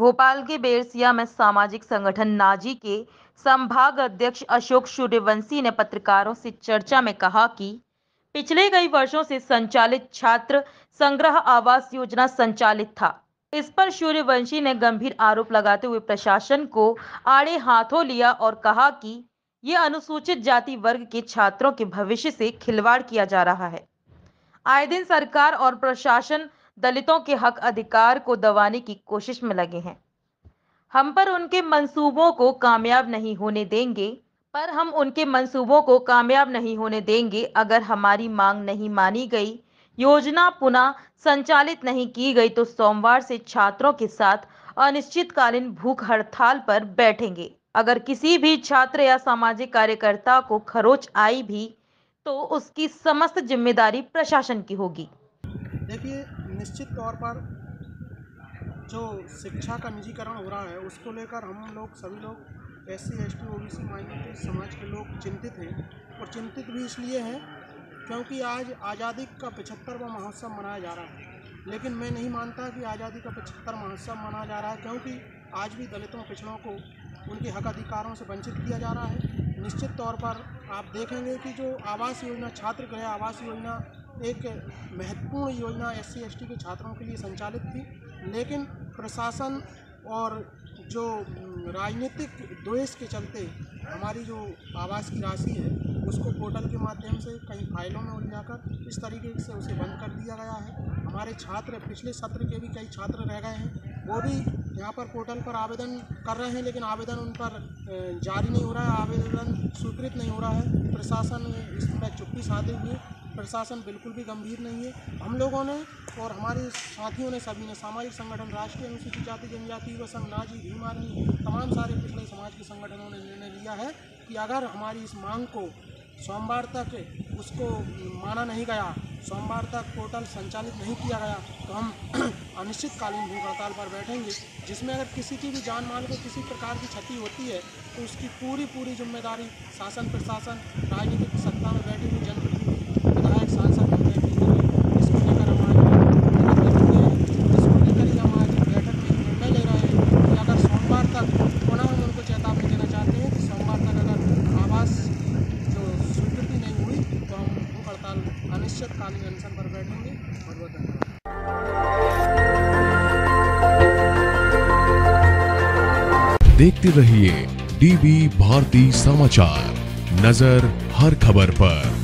भोपाल के बेरसिया में सामाजिक संगठन नाजी के संभाग अध्यक्ष अशोक सूर्यवंशी ने पत्रकारों से चर्चा में कहा कि पिछले कई वर्षों से संचालित छात्र संग्रह आवास योजना संचालित था। इस पर सूर्यवंशी ने गंभीर आरोप लगाते हुए प्रशासन को आड़े हाथों लिया और कहा कि ये अनुसूचित जाति वर्ग के छात्रों के भविष्य से खिलवाड़ किया जा रहा है। आए दिन सरकार और प्रशासन दलितों के हक अधिकार को दबाने की कोशिश में लगे हैं। हम पर उनके मंसूबों को कामयाब नहीं होने देंगे, पर हम उनके मंसूबों को कामयाब नहीं होने देंगे अगर हमारी मांग नहीं मानी गई, योजना पुनः संचालित नहीं की गई तो सोमवार से छात्रों के साथ अनिश्चितकालीन भूख हड़ताल पर बैठेंगे। अगर किसी भी छात्र या सामाजिक कार्यकर्ता को खरोच आई भी तो उसकी समस्त ज़िम्मेदारी प्रशासन की होगी। देखिए निश्चित तौर पर जो शिक्षा का निजीकरण हो रहा है, उसको लेकर हम लोग, सभी लोग S C S T O B C minority समाज के लोग चिंतित हैं और चिंतित भी इसलिए हैं क्योंकि आज आज़ादी का पचहत्तरवा महोत्सव मनाया जा रहा है। लेकिन मैं नहीं मानता कि आज़ादी का पचहत्तर महोत्सव मनाया जा रहा है क्योंकि आज भी दलितों, पिछड़ों को उनके हक अधिकारों से वंचित किया जा रहा है। निश्चित तौर पर आप देखेंगे कि जो आवास योजना, छात्र गृह आवास योजना, एक महत्वपूर्ण योजना एस सी के छात्रों के लिए संचालित थी, लेकिन प्रशासन और जो राजनीतिक द्वेष के चलते हमारी जो आवास की राशि है, उसको पोर्टल के माध्यम से कई फाइलों में उलझाकर इस तरीके से उसे बंद कर दिया गया है। हमारे छात्र, पिछले सत्र के भी कई छात्र रह गए हैं, वो भी यहाँ पर पोर्टल पर आवेदन कर रहे हैं, लेकिन आवेदन उन पर जारी नहीं हो रहा है, आवेदन स्वीकृत नहीं हो रहा है। प्रशासन इस पर चुप्पी साधे हुए, प्रशासन बिल्कुल भी गंभीर नहीं है। हम लोगों ने और हमारे साथियों ने सभी ने, सामाजिक संगठन, राष्ट्रीय अनुसूचित जाति, जनजाति व संघ, नाजी, भीम आर्मी तमाम सारे पिछले समाज के संगठनों ने निर्णय लिया है कि अगर हमारी इस मांग को सोमवार तक उसको माना नहीं गया। सोमवार तक पोर्टल संचालित नहीं किया गया तो हम अनिश्चितकालीन भूख हड़ताल पर बैठेंगे, जिसमें अगर किसी की भी जान माल को किसी प्रकार की क्षति होती है तो उसकी पूरी पूरी ज़िम्मेदारी शासन प्रशासन राजनीतिक सत्ता में बैठी हुई जनप्रतिनिधि विधायक सांसद इसको लेकर हम आज इसको लेकर ही हम आज बैठक में निर्णय ले रहे हैं कि अगर सोमवार तक पुनः हम उनको चेतावनी देना चाहते हैं कि सोमवार तक अगर आवास जो स्वीकृति नहीं हुई तो हम भूख हड़ताल अनिश्चितकालीन अनशन पर बैठेंगे बहुत बहुत धन्यवाद। देखते रहिए डीबी भारती समाचार, नज़र हर खबर पर।